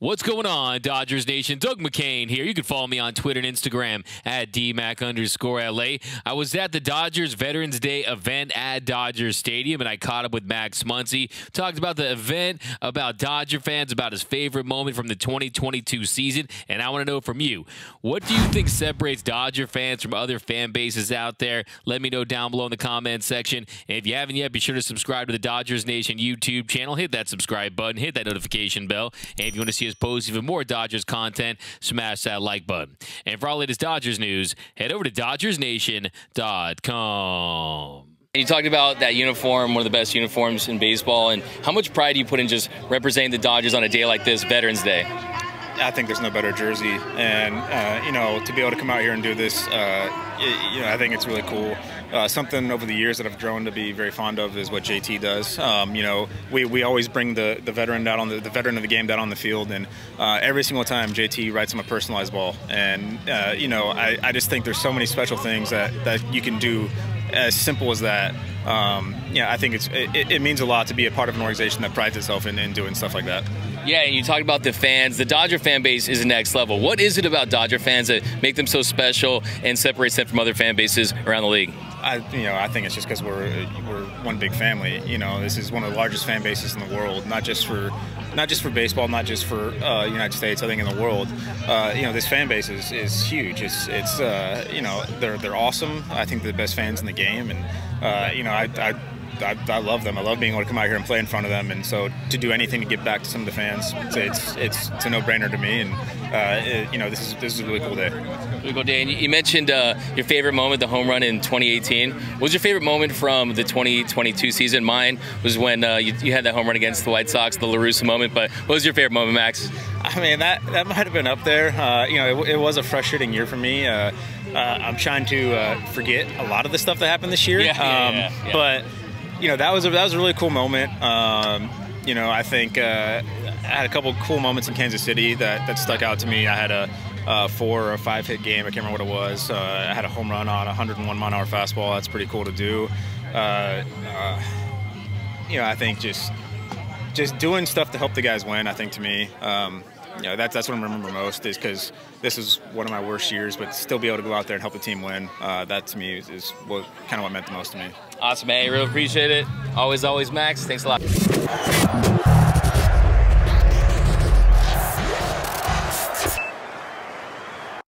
What's going on, Dodgers Nation? Doug McKain here. You can follow me on Twitter and Instagram at DMAC underscore LA. I was at the Dodgers Veterans Day event at Dodger Stadium, and I caught up with Max Muncy. Talked about the event, about Dodger fans, about his favorite moment from the 2022 season, and I want to know from you, what do you think separates Dodger fans from other fan bases out there? Let me know down below in the comment section. And if you haven't yet, be sure to subscribe to the Dodgers Nation YouTube channel. Hit that subscribe button, hit that notification bell, and if you want to see us post even more Dodgers content, smash that like button. And for all latest Dodgers news, head over to DodgersNation.com. You talked about that uniform, one of the best uniforms in baseball, and how much pride do you put in just representing the Dodgers on a day like this, Veterans Day? I think there's no better jersey, and uh, you know to be able to come out here and do this, uh, it, you know I think it's really cool. Uh, something over the years that I've grown to be very fond of is what JT does. Um, you know, we, we always bring the, the veteran down on the, the veteran of the game down on the field, and uh, every single time JT writes him a personalized ball. And uh, you know, I, I just think there's so many special things that, that you can do as simple as that. Um, yeah, I think it's it, it, means a lot to be a part of an organization that prides itself in, in doing stuff like that. Yeah, and you talked about the fans. The Dodger fan base is next level. What is it about Dodger fans that make them so special and separates them from other fan bases around the league? I, you know, I think it's just because we're we're one big family. You know, this is one of the largest fan bases in the world, not just for not just for baseball, not just for uh, United States. I think in the world, uh, you know, this fan base is, is huge. It's it's uh, you know they're they're awesome. I think they're the best fans in the game, and uh, you know I, I I, I, love them. I love being able to come out here and play in front of them. And so to do anything to give back to some of the fans, it's it's, it's, a no-brainer to me. And uh, it, you know, this is this is a really cool day. Really cool day. And you mentioned uh, your favorite moment, the home run in 2018. What was your favorite moment from the 2022 season? Mine was when uh, you, you, had that home run against the White Sox, the La Russa moment. But what was your favorite moment, Max? I mean, that that might have been up there. Uh, you know, it, it, was a frustrating year for me. Uh, uh, I'm trying to forget a lot of the stuff that happened this year. Yeah, um, yeah, yeah. But you know that was a, that was a really cool moment. Um, you know, I think uh, I had a couple cool moments in Kansas City that, that stuck out to me. I had a, a four or a five hit game. I can't remember what it was. Uh, I had a home run on a 101 mile an hour fastball. That's pretty cool to do. Uh, uh, you know, I think just just doing stuff to help the guys win. I think to me. Um, you know, that's, that's what I remember most is because this is one of my worst years, but still be able to go out there and help the team win, uh, that to me is, is what kind of what meant the most to me. Awesome, man. Really appreciate it. Always, always, Max. Thanks a lot.